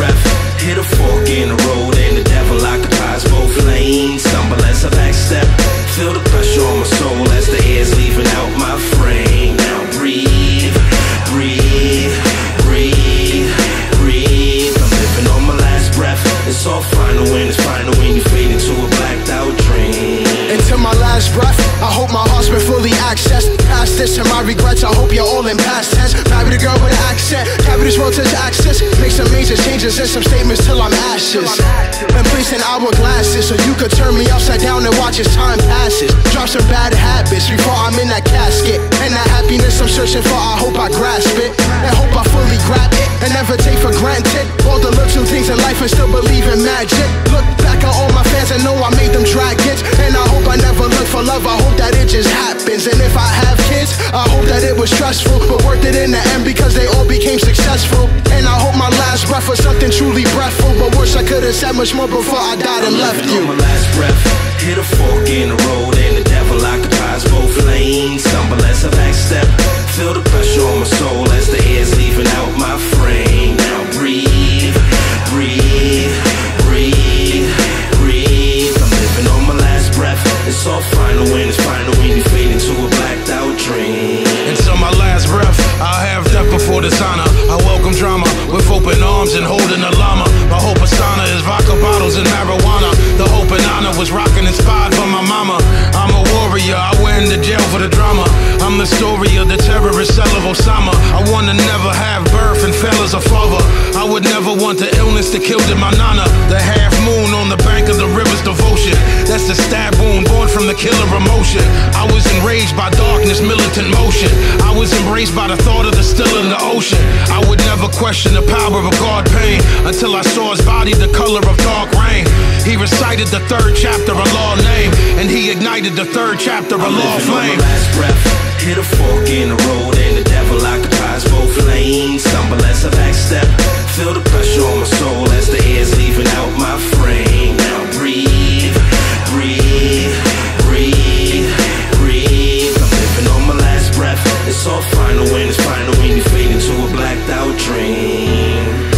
breath. Hit a fork in the road and the devil occupies both lanes. Stumble as I backstep. Feel the pressure on my soul as the air's leaving out my frame. Now breathe. I hope you're all in past tense. Married the girl with an accent. Carry this world to access. Make some major changes and some statements till I'm ashes. Been placing hourglasses so you could turn me upside down and watch as time passes. Drop some bad habits before I'm in that casket. And that happiness I'm searching for, I hope I grasp it. And hope I fully grab it. And never take for granted all the little things in life and still believe in magic. Look back at all my fans and know I made them dragons. And I hope I never look for love, I hope that it just happens. And if I have kids, I hope that it was stressful, but worth it in the end because they all became successful. And I hope my last breath was something truly breathful, but worse I could have said much more before I died and left you. On my last breath, hit a fork in the road, and the devil occupies both lanes. Stumble as I backstep, feel the pressure on my soul as the air's leaving out my frame. Now breathe, breathe, breathe, breathe. I'm living on my last breath. It's all final when it's the story of the terrorist cell of Osama. I wanna never have birth and fail as a father. I would never want the illness that killed in my nana. The half moon on the bank of the river's devotion. That's the stab wound born from the killer emotion. I was enraged by darkness, militant motion. I was embraced by the thought of the still in the ocean. I would never question the power of a God pain until I saw his body the color of dark rain. He recited the third chapter of law name, and he ignited the third chapter of law flame. Hit a fork in the road and the devil occupies both lanes. Stumble as I backstep. Feel the pressure on my soul as the air's leaving out my frame. Now breathe, breathe, breathe, breathe. I'm living on my last breath. It's all final and it's final when you fade into a blacked out dream.